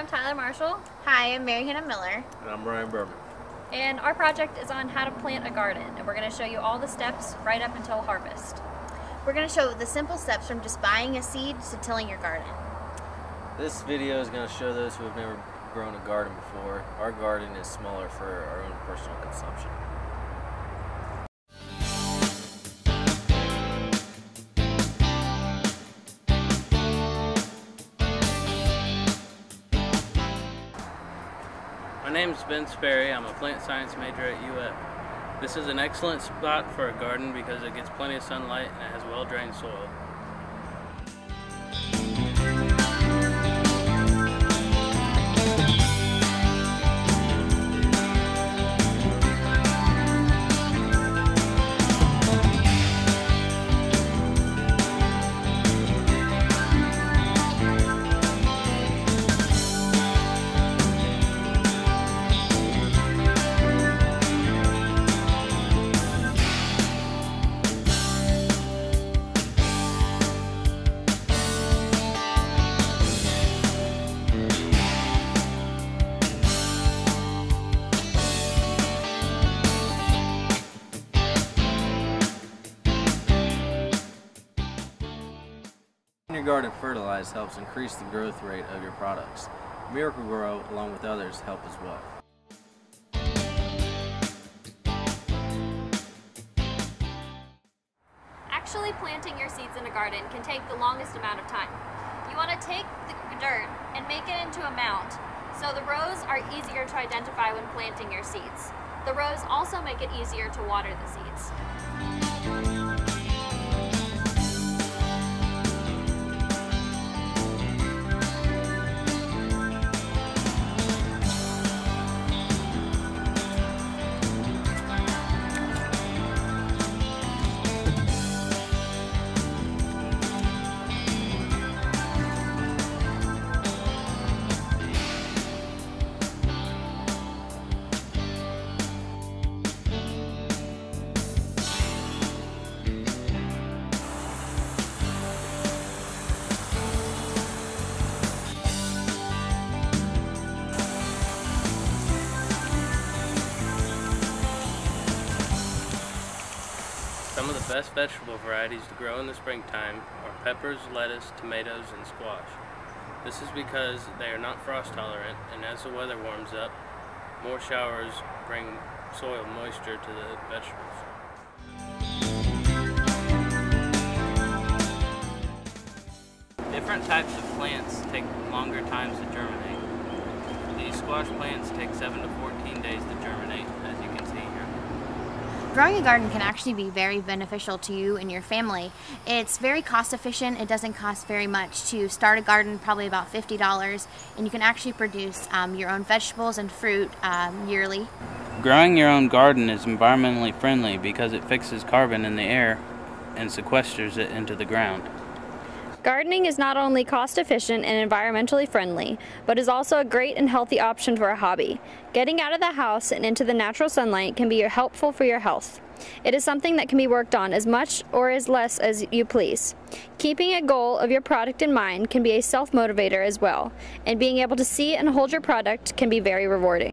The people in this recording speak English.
I'm Tyler Marshall. Hi, I'm Mary Hannah Miller. And I'm Ryan Berman. And our project is on how to plant a garden. And we're going to show you all the steps right up until harvest. We're going to show the simple steps from just buying a seed to tilling your garden. This video is going to show those who have never grown a garden before. Our garden is smaller for our own personal consumption. My name is Ben Sperry. I'm a plant science major at UF. This is an excellent spot for a garden because it gets plenty of sunlight and it has well-drained soil. Your garden fertilized helps increase the growth rate of your products. Miracle-Gro, along with others, help as well. Actually planting your seeds in a garden can take the longest amount of time. You want to take the dirt and make it into a mound so the rows are easier to identify when planting your seeds. The rows also make it easier to water the seeds. The best vegetable varieties to grow in the springtime are peppers, lettuce, tomatoes, and squash. This is because they are not frost tolerant and as the weather warms up, more showers bring soil moisture to the vegetables. Different types of plants take longer times to germinate. These squash plants take 7 to 14 days to germinate, as you can see here. Growing a garden can actually be very beneficial to you and your family. It's very cost efficient. It doesn't cost very much to start a garden, probably about $50, and you can actually produce um, your own vegetables and fruit um, yearly. Growing your own garden is environmentally friendly because it fixes carbon in the air and sequesters it into the ground. Gardening is not only cost efficient and environmentally friendly, but is also a great and healthy option for a hobby. Getting out of the house and into the natural sunlight can be helpful for your health. It is something that can be worked on as much or as less as you please. Keeping a goal of your product in mind can be a self motivator as well, and being able to see and hold your product can be very rewarding.